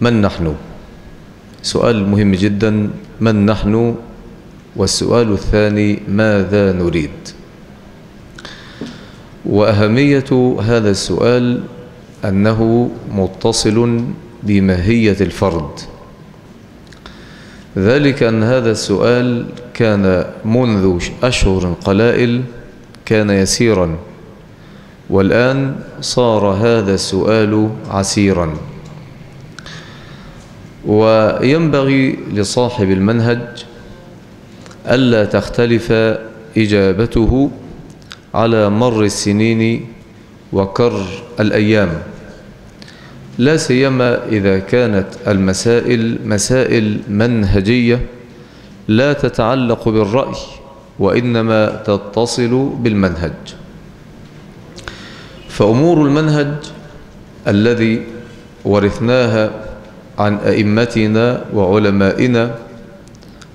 من نحن؟ سؤال مهم جدا من نحن؟ والسؤال الثاني ماذا نريد؟ وأهمية هذا السؤال أنه متصل بماهية الفرد. ذلك أن هذا السؤال كان منذ أشهر قلائل كان يسيرا والآن صار هذا السؤال عسيرا. وينبغي لصاحب المنهج ألا تختلف إجابته على مر السنين وكر الأيام. لا سيما إذا كانت المسائل مسائل منهجية لا تتعلق بالرأي وإنما تتصل بالمنهج. فأمور المنهج الذي ورثناها عن أئمتنا وعلمائنا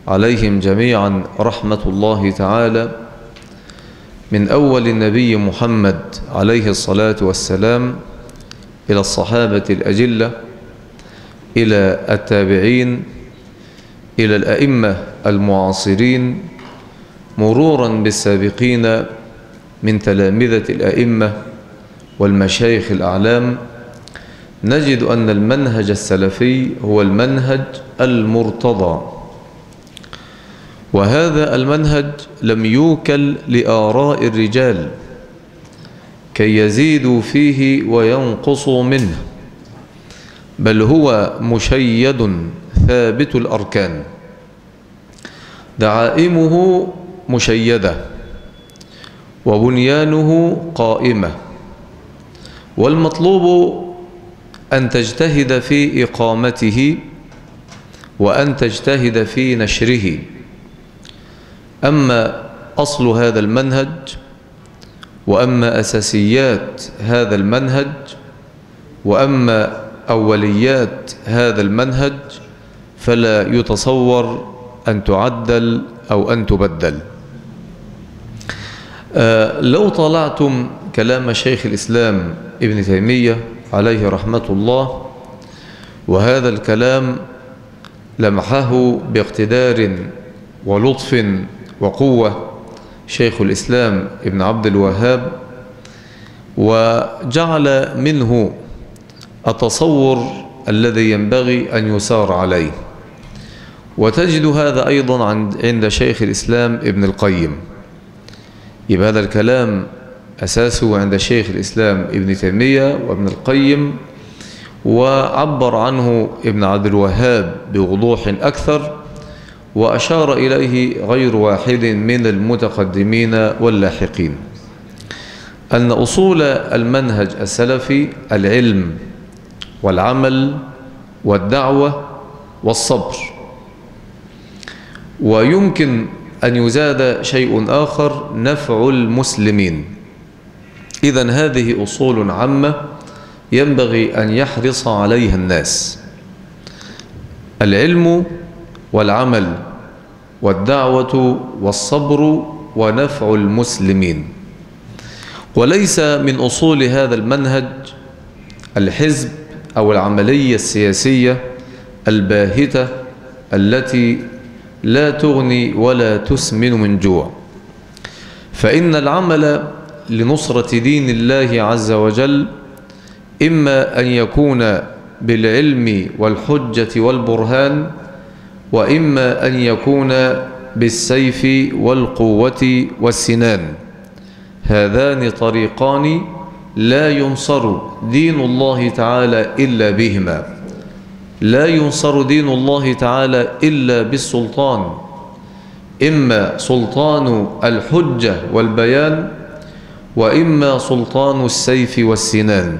عليهم جميعا رحمة الله تعالى. من أول النبي محمد عليه الصلاة والسلام إلى الصحابة الأجلة إلى التابعين إلى الأئمة المعاصرين مرورا بالسابقين من تلامذة الأئمة والمشايخ الأعلام نجد أن المنهج السلفي هو المنهج المرتضى وهذا المنهج لم يوكل لآراء الرجال كي يزيدوا فيه وينقصوا منه بل هو مشيد ثابت الأركان. دعائمه مشيدة وبنيانه قائمة والمطلوب أن تجتهد في إقامته وأن تجتهد في نشره. أما أصل هذا المنهج وأما أساسيات هذا المنهج وأما أوليات هذا المنهج فلا يتصور أن تعدل أو أن تبدل. آه لو طلعتم كلام شيخ الإسلام ابن تيمية عليه رحمة الله وهذا الكلام لمحه باقتدار ولطف وقوة شيخ الإسلام ابن عبد الوهاب وجعل منه التصور الذي ينبغي أن يسار عليه. وتجد هذا أيضا عند شيخ الإسلام ابن القيم. يبقى هذا الكلام أساسه عند شيخ الإسلام ابن تيمية وابن القيم وعبر عنه ابن عبد الوهاب بوضوح أكثر وأشار إليه غير واحد من المتقدمين واللاحقين. أن أصول المنهج السلفي العلم والعمل والدعوة والصبر. ويمكن أن يزاد شيء آخر نفع المسلمين. إذا هذه أصول عامة ينبغي أن يحرص عليها الناس. العلم والعمل والدعوة والصبر ونفع المسلمين. وليس من أصول هذا المنهج الحزب أو العملية السياسية الباهتة التي لا تغني ولا تسمن من جوع. فإن العمل لنصرة دين الله عز وجل إما أن يكون بالعلم والحجة والبرهان وإما أن يكون بالسيف والقوة والسنان. هذان طريقان لا ينصر دين الله تعالى إلا بهما. لا ينصر دين الله تعالى إلا بالسلطان. إما سلطان الحجة والبيان وإما سلطان السيف والسنان.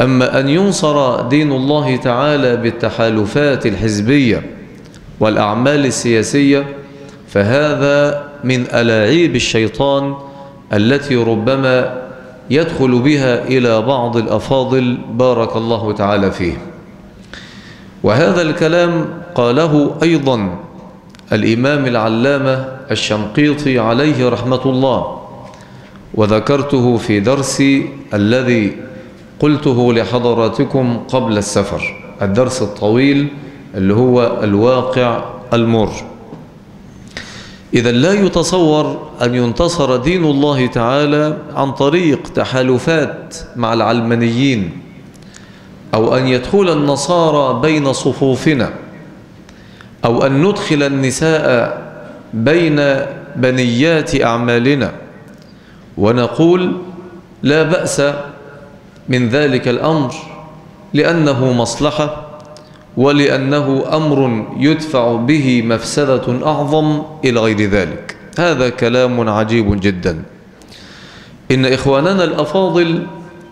أما أن ينصر دين الله تعالى بالتحالفات الحزبية والأعمال السياسية فهذا من ألاعيب الشيطان التي ربما يدخل بها إلى بعض الأفاضل بارك الله تعالى فيه. وهذا الكلام قاله أيضا الإمام العلامة الشنقيطي عليه رحمة الله. وذكرته في درسي الذي قلته لحضراتكم قبل السفر الدرس الطويل اللي هو الواقع المر. إذا لا يتصور أن ينتصر دين الله تعالى عن طريق تحالفات مع العلمانيين أو أن يدخل النصارى بين صفوفنا أو أن ندخل النساء بين بنيات أعمالنا. ونقول لا بأس من ذلك الأمر لأنه مصلحة ولأنه أمر يدفع به مفسدة أعظم إلى غير ذلك. هذا كلام عجيب جدا. إن إخواننا الأفاضل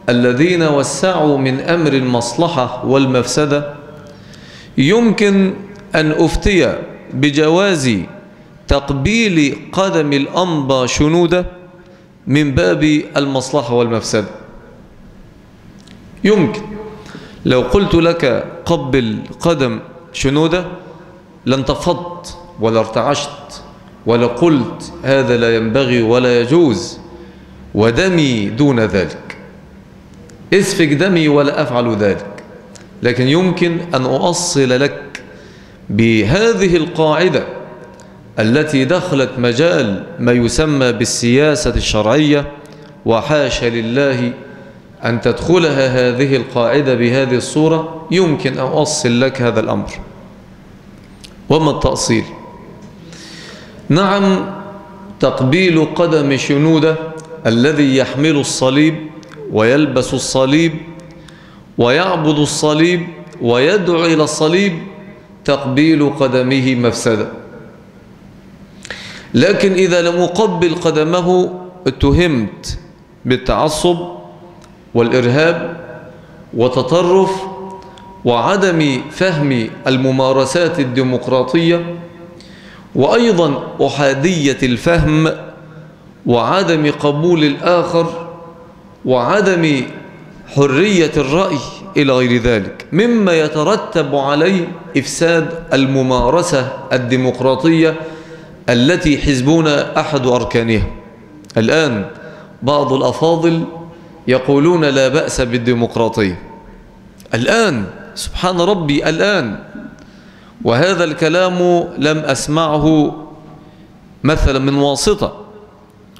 الذين وسعوا من أمر المصلحة والمفسدة يمكن أن أفتي بجواز تقبيل قدم الأنبا شنودة من باب المصلحة والمفسدة يمكن. لو قلت لك قبل قدم شنودة لن تفضت ولا ارتعشت ولا قلت هذا لا ينبغي ولا يجوز ودمي دون ذلك. اسفك دمي ولا أفعل ذلك. لكن يمكن أن أؤصل لك بهذه القاعدة التي دخلت مجال ما يسمى بالسياسة الشرعية وحاشا لله أن تدخلها هذه القاعدة بهذه الصورة يمكن أن أصل لك هذا الأمر. وما التأصيل؟ نعم تقبيل قدم شنودة الذي يحمل الصليب ويلبس الصليب ويعبد الصليب ويدعو إلى الصليب تقبيل قدمه مفسدة. لكن إذا لم أقبل قدمه اتهمت بالتعصب والإرهاب وتطرف وعدم فهم الممارسات الديمقراطية وأيضا أحادية الفهم وعدم قبول الآخر وعدم حرية الرأي إلى غير ذلك مما يترتب عليه إفساد الممارسة الديمقراطية التي حزبنا أحد أركانها. الآن بعض الأفاضل يقولون لا بأس بالديمقراطية. الآن سبحان ربي الآن وهذا الكلام لم أسمعه مثلا من واسطة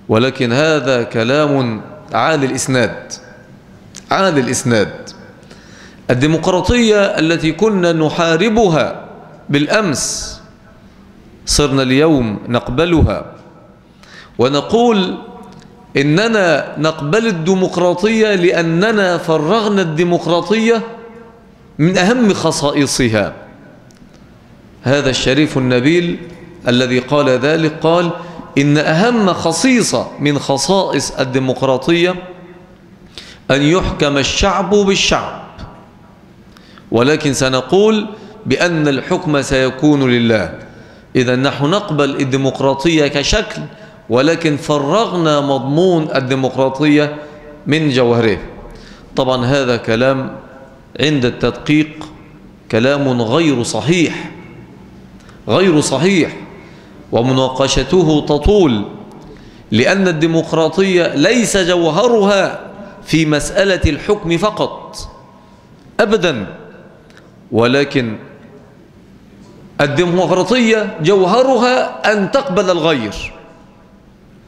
ولكن هذا كلام عالي الإسناد عالي الإسناد. الديمقراطية التي كنا نحاربها بالأمس صرنا اليوم نقبلها. ونقول إننا نقبل الديمقراطية لأننا فرغنا الديمقراطية من أهم خصائصها. هذا الشريف النبيل الذي قال ذلك قال إن أهم خصيصة من خصائص الديمقراطية أن يحكم الشعب بالشعب. ولكن سنقول بأن الحكم سيكون لله. إذا نحن نقبل الديمقراطية كشكل ولكن فرغنا مضمون الديمقراطية من جوهره طبعا هذا كلام عند التدقيق كلام غير صحيح غير صحيح ومناقشته تطول لأن الديمقراطية ليس جوهرها في مسألة الحكم فقط أبدا ولكن الديمقراطية جوهرها أن تقبل الغير.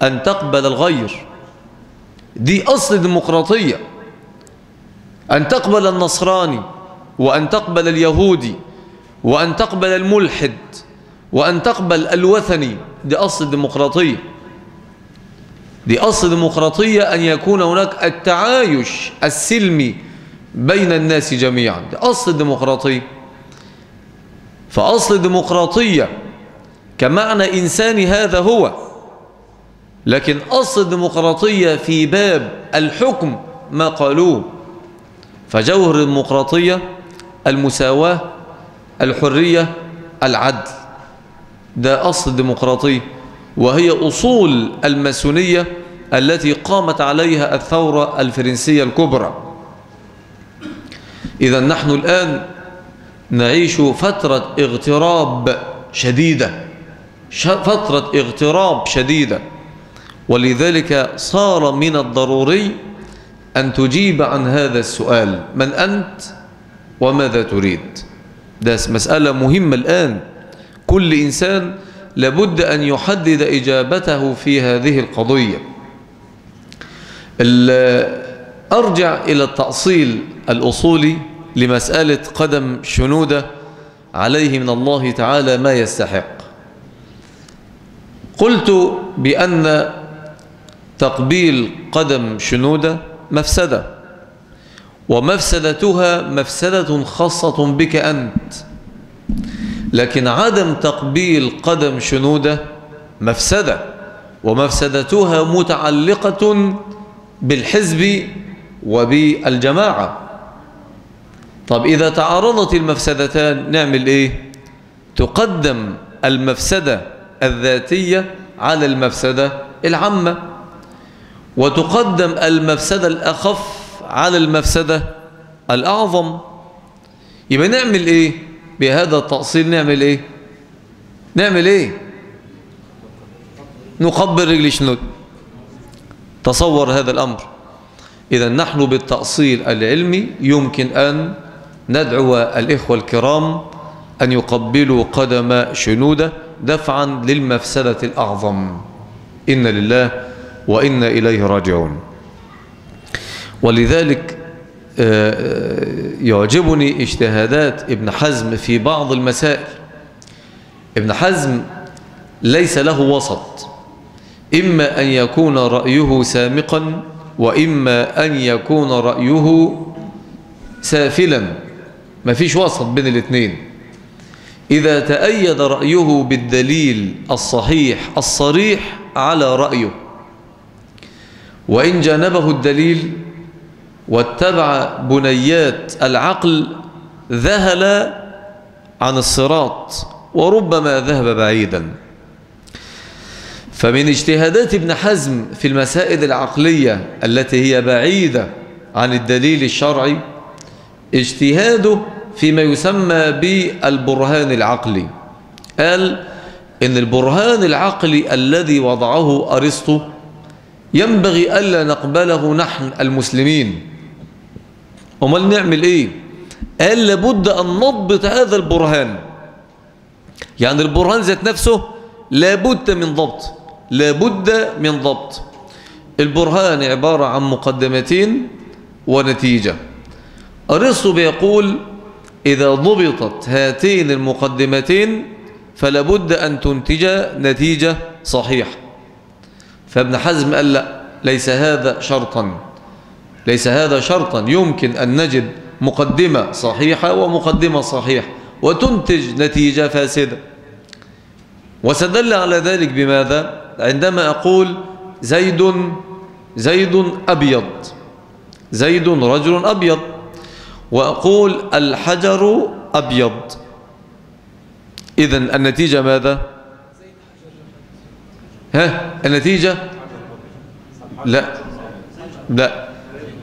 أن تقبل الغير. دي أصل الديمقراطية. أن تقبل النصراني وأن تقبل اليهودي وأن تقبل الملحد وأن تقبل الوثني دي أصل الديمقراطية. دي أصل الديمقراطية أن يكون هناك التعايش السلمي بين الناس جميعا. دي أصل الديمقراطية. فأصل الديمقراطية كمعنى إنساني هذا هو. لكن أصل الديمقراطية في باب الحكم ما قالوه. فجوهر الديمقراطية المساواة الحرية العدل. ده أصل الديمقراطية. وهي أصول الماسونية التي قامت عليها الثورة الفرنسية الكبرى. إذا نحن الآن نعيش فترة اغتراب شديدة. فترة اغتراب شديدة. ولذلك صار من الضروري أن تجيب عن هذا السؤال. من أنت وماذا تريد؟ ده مسألة مهمة الآن. كل إنسان لابد أن يحدد إجابته في هذه القضية. أرجع إلى التأصيل الأصولي لمسألة قدم شنودة عليه من الله تعالى ما يستحق. قلت بأن تقبيل قدم شنودة مفسدة ومفسدتها مفسدة خاصة بك أنت. لكن عدم تقبيل قدم شنودة مفسدة ومفسدتها متعلقة بالحزب وبالجماعة. طب إذا تعارضت المفسدتان نعمل إيه؟ تقدم المفسدة الذاتية على المفسدة العامة. وتقدم المفسدة الأخف على المفسدة الأعظم. يبقى نعمل إيه؟ بهذا التأصيل نعمل إيه؟ نعمل إيه؟ نقبل رجل شنود. تصور هذا الأمر. إذا نحن بالتأصيل العلمي يمكن أن ندعو الإخوة الكرام أن يقبلوا قدم شنودة دفعا للمفسدة الأعظم. إن لله وإنا إليه راجعون. ولذلك يعجبني اجتهادات ابن حزم في بعض المسائل. ابن حزم ليس له وسط. إما أن يكون رأيه سامقا وإما أن يكون رأيه سافلا. ما فيش وسط بين الاثنين إذا تأيد رأيه بالدليل الصحيح الصريح على رأيه. وإن جانبه الدليل واتبع بنيات العقل ذهل عن الصراط وربما ذهب بعيدا. فمن اجتهادات ابن حزم في المسائل العقلية التي هي بعيدة عن الدليل الشرعي اجتهاده فيما يسمى بالبرهان العقلي. قال إن البرهان العقلي الذي وضعه أرسطو ينبغي ألا نقبله نحن المسلمين. وما نعمل إيه؟ قال لابد أن نضبط هذا البرهان. يعني البرهان ذات نفسه لابد من ضبط لابد من ضبط. البرهان عبارة عن مقدمتين ونتيجة. أرسطو بيقول إذا ضبطت هاتين المقدمتين فلابد أن تنتج نتيجة صحيحة. فابن حزم قال لا ليس هذا شرطا. ليس هذا شرطا. يمكن أن نجد مقدمة صحيحة ومقدمة صحيحة وتنتج نتيجة فاسدة. وسدل على ذلك بماذا؟ عندما أقول زيد زيد أبيض زيد رجل أبيض. وأقول الحجر أبيض. إذن النتيجة ماذا؟ ها؟ النتيجة؟ لا. لا.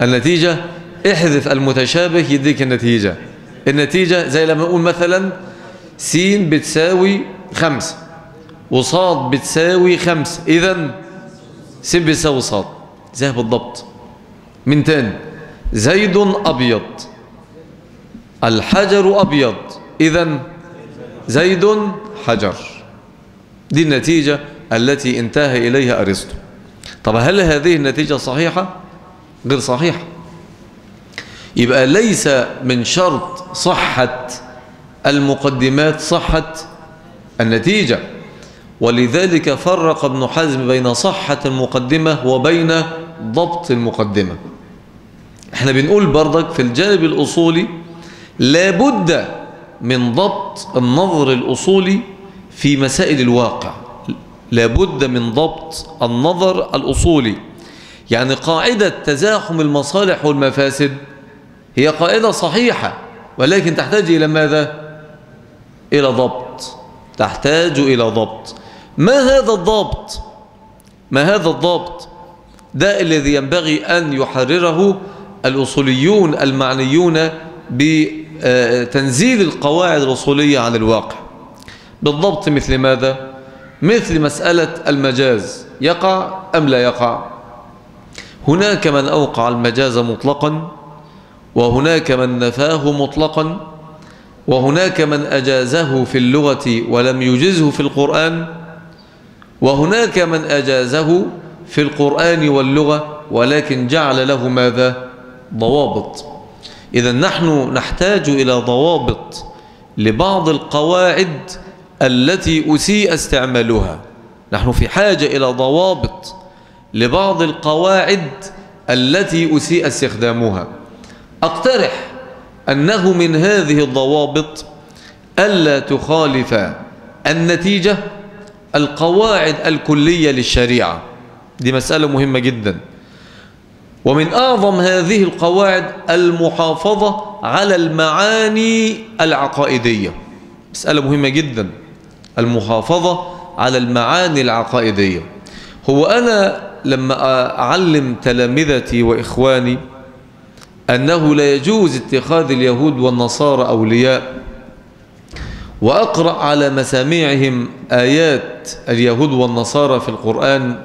النتيجة احذف المتشابه يديك النتيجة. النتيجة زي لما نقول مثلا سين بتساوي خمسة وصاد بتساوي خمسة إذا سين بتساوي صاد. زي بالضبط. من تاني. زيد أبيض. الحجر أبيض. إذا زيد حجر. دي النتيجة التي انتهى إليها أرسطو. طب هل هذه النتيجة صحيحة؟ غير صحيحة. يبقى ليس من شرط صحة المقدمات صحة النتيجة. ولذلك فرق ابن حزم بين صحة المقدمة وبين ضبط المقدمة. إحنا بنقول برضك في الجانب الأصولي لابد من ضبط النظر الأصولي في مسائل الواقع لابد من ضبط النظر الأصولي يعني قاعدة تزاحم المصالح والمفاسد هي قاعدة صحيحة ولكن تحتاج إلى ماذا؟ إلى ضبط تحتاج إلى ضبط ما هذا الضبط؟ ما هذا الضبط؟ ده الذي ينبغي أن يحرره الأصوليون المعنيون بتنزيل القواعد الأصولية عن الواقع. بالضبط مثل ماذا؟ مثل مسألة المجاز يقع أم لا يقع؟ هناك من أوقع المجاز مطلقا وهناك من نفاه مطلقا وهناك من أجازه في اللغة ولم يجزه في القرآن وهناك من أجازه في القرآن واللغة ولكن جعل له ماذا؟ ضوابط. إذا نحن نحتاج إلى ضوابط لبعض القواعد التي أسيء استعمالها. نحن في حاجة إلى ضوابط لبعض القواعد التي أسيء استخدامها. أقترح أنه من هذه الضوابط ألا تخالف النتيجة القواعد الكلية للشريعة. دي مسألة مهمة جدا. ومن أعظم هذه القواعد المحافظة على المعاني العقائدية. مسألة مهمة جدا. المحافظة على المعاني العقائدية. هو أنا لما أعلم تلامذتي وإخواني أنه لا يجوز اتخاذ اليهود والنصارى أولياء وأقرأ على مسامعهم آيات اليهود والنصارى في القرآن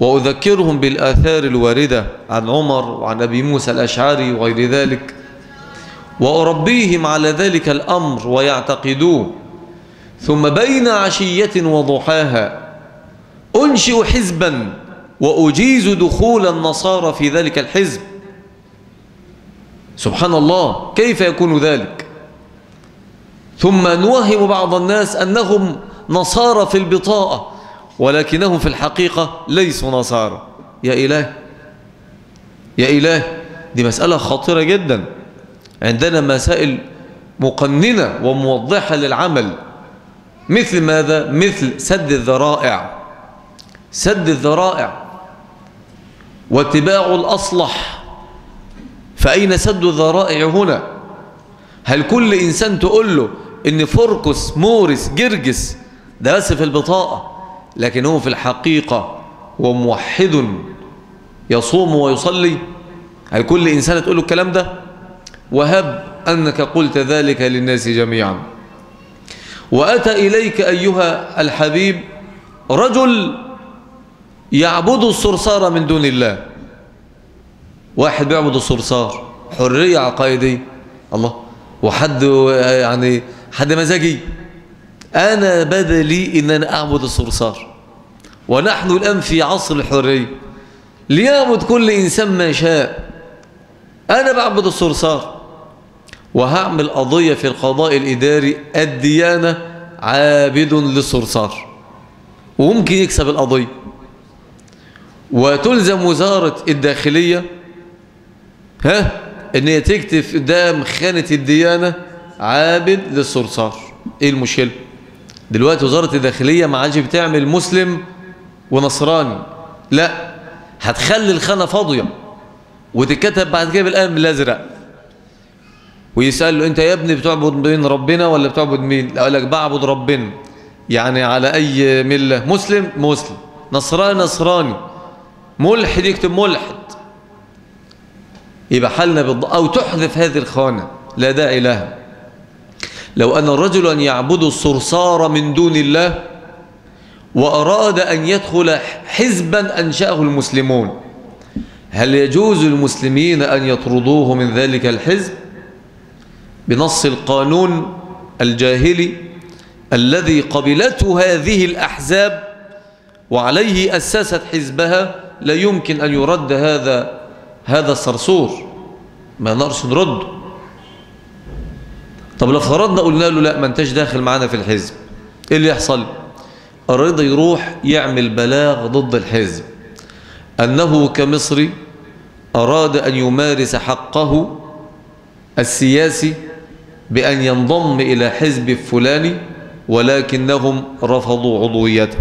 وأذكرهم بالآثار الواردة عن عمر وعن أبي موسى الأشعري وغير ذلك. وأربيهم على ذلك الأمر ويعتقدوه. ثم بين عشية وضحاها أنشئ حزبا وأجيز دخول النصارى في ذلك الحزب. سبحان الله كيف يكون ذلك؟ ثم نوهم بعض الناس أنهم نصارى في البطاقة ولكنهم في الحقيقة ليسوا نصارى. يا إله يا إله دي مسألة خطيرة جدا. عندنا مسائل مقننة وموضحة للعمل. مثل ماذا؟ مثل سد الذرائع. سد الذرائع واتباع الأصلح. فأين سد الذرائع هنا؟ هل كل إنسان تقول له إن فركس مورس جرجس ده بس في البطاقة؟ لكن هو في الحقيقة هو موحد يصوم ويصلي. هل كل إنسان تقول له الكلام ده؟ وهب أنك قلت ذلك للناس جميعا. وأتى إليك أيها الحبيب رجل يعبد الصرصار من دون الله. واحد بيعبد الصرصار حرية عقائدية. الله وحد يعني حد مزاجي. أنا بدلي إن أنا أعبد الصرصار. ونحن الآن في عصر الحرية. ليعبد كل إنسان ما شاء. أنا بعبد الصرصار. وهعمل قضية في القضاء الإداري. الديانة عابد للصرصار. وممكن يكسب القضية. وتلزم وزارة الداخلية. ها؟ إن هي تكتب قدام خانة الديانة عابد للصرصار. إيه المشكلة؟ دلوقتي وزارة الداخلية ما عادش بتعمل مسلم ونصراني. لا هتخلي الخانة فاضية وتتكتب بعد كده بالقلم الأزرق ويسأل له أنت يا ابني بتعبد مين ربنا ولا بتعبد مين؟ أقول لك بعبد ربنا. يعني على أي ملة مسلم مسلم. نصراني نصراني. ملحد يكتب ملحد. يبقى حلنا بالض... أو تحذف هذه الخانة. لا داعي لها. لو أن رجلا يعبد الصرصار من دون الله وأراد أن يدخل حزبا أنشأه المسلمون هل يجوز للمسلمين أن يطردوه من ذلك الحزب؟ بنص القانون الجاهلي الذي قبلته هذه الأحزاب وعليه أسست حزبها لا يمكن أن يرد هذا هذا الصرصور ما نقدرش نرده طب لو فرضنا قلنا له لا ما انتش داخل معانا في الحزب إيه اللي يحصل؟ الرضا يروح يعمل بلاغ ضد الحزب. أنه كمصري أراد أن يمارس حقه السياسي بأن ينضم إلى حزب فلاني ولكنهم رفضوا عضويته.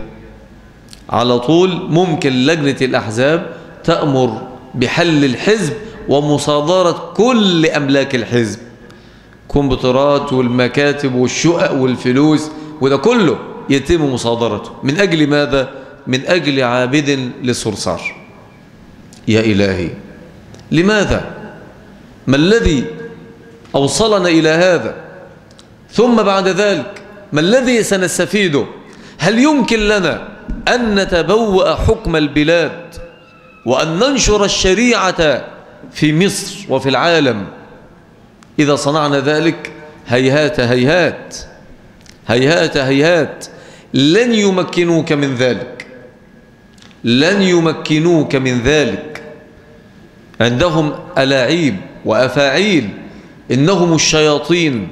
على طول ممكن لجنة الأحزاب تأمر بحل الحزب ومصادرة كل أملاك الحزب. كمبيوترات والمكاتب والشقق والفلوس وده كله يتم مصادرته من أجل ماذا؟ من أجل عابد للصرصار يا إلهي لماذا؟ ما الذي أوصلنا إلى هذا؟ ثم بعد ذلك ما الذي سنستفيده؟ هل يمكن لنا أن نتبوأ حكم البلاد وأن ننشر الشريعة في مصر وفي العالم إذا صنعنا ذلك هيهات هيهات هيهات هيهات. لن يمكنوك من ذلك. لن يمكنوك من ذلك. عندهم ألاعيب وأفاعيل. إنهم الشياطين.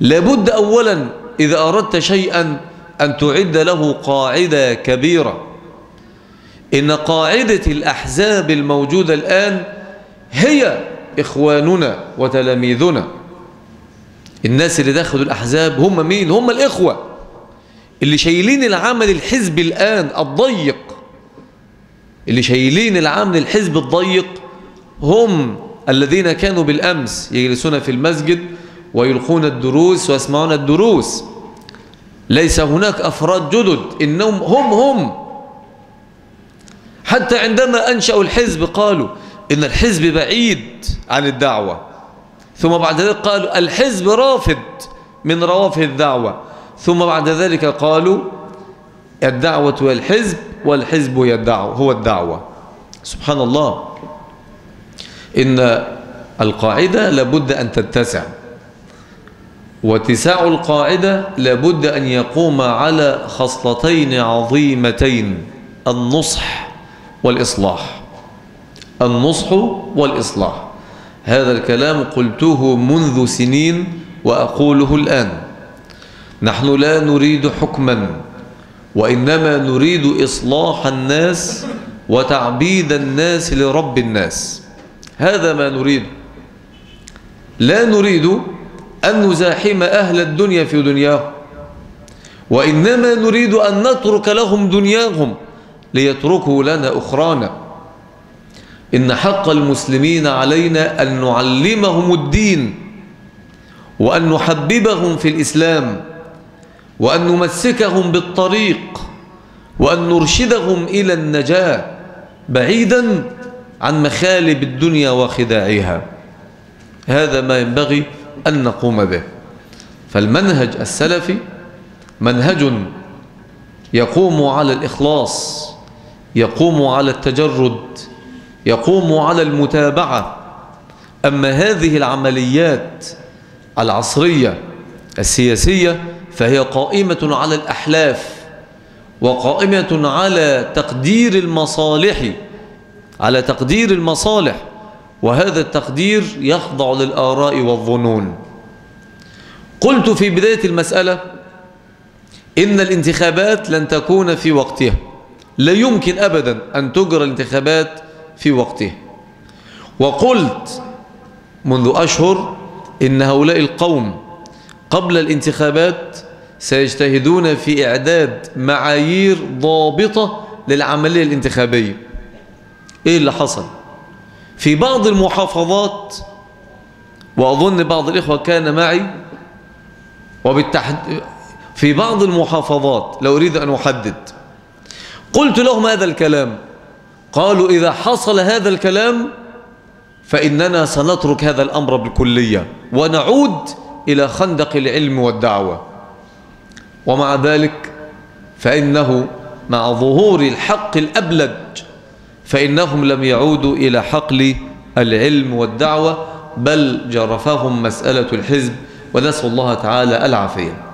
لابد أولا إذا أردت شيئا أن تعد له قاعدة كبيرة. إن قاعدة الأحزاب الموجودة الآن هي إخواننا وتلاميذنا. الناس اللي دخلوا الأحزاب هم مين؟ هم الإخوة اللي شايلين العمل الحزب الآن الضيق. اللي شايلين العمل الحزب الضيق هم الذين كانوا بالأمس يجلسون في المسجد ويلقون الدروس ويسمعون الدروس. ليس هناك أفراد جدد إنهم هم هم. حتى عندما أنشأوا الحزب قالوا إن الحزب بعيد عن الدعوة. ثم بعد ذلك قالوا الحزب رافض من روافد الدعوة. ثم بعد ذلك قالوا الدعوة هي الحزب والحزب هي الدعوة هو الدعوة. سبحان الله. إن القاعدة لابد أن تتسع. واتساع القاعدة لابد أن يقوم على خصلتين عظيمتين النصح والإصلاح. النصح والإصلاح. هذا الكلام قلته منذ سنين وأقوله الآن. نحن لا نريد حكما وإنما نريد إصلاح الناس وتعبيد الناس لرب الناس. هذا ما نريد. لا نريد أن نزاحم أهل الدنيا في دنياهم وإنما نريد أن نترك لهم دنياهم ليتركوا لنا أخرانا. إن حق المسلمين علينا أن نعلمهم الدين وأن نحببهم في الإسلام وأن نمسكهم بالطريق وأن نرشدهم إلى النجاة بعيدا عن مخالب الدنيا وخداعها هذا ما ينبغي أن نقوم به. فالمنهج السلفي منهج يقوم على الإخلاص يقوم على التجرد يقوم على المتابعة. أما هذه العمليات العصرية السياسية فهي قائمة على الأحلاف وقائمة على تقدير المصالح على تقدير المصالح وهذا التقدير يخضع للآراء والظنون. قلت في بداية المسألة إن الانتخابات لن تكون في وقتها. لا يمكن أبدا أن تجرى الانتخابات في وقتها وقلت منذ أشهر إن هؤلاء القوم قبل الانتخابات سيجتهدون في إعداد معايير ضابطة للعملية الانتخابية. إيه اللي حصل؟ في بعض المحافظات وأظن بعض الإخوة كان معي وبالتحد في بعض المحافظات لو أريد أن أحدد. قلت لهم هذا الكلام. قالوا إذا حصل هذا الكلام فإننا سنترك هذا الأمر بالكلية ونعود إلى خندق العلم والدعوة. ومع ذلك فإنه مع ظهور الحق الأبلج فإنهم لم يعودوا إلى حقل العلم والدعوة بل جرفهم مسألة الحزب ونسأل الله تعالى العافية.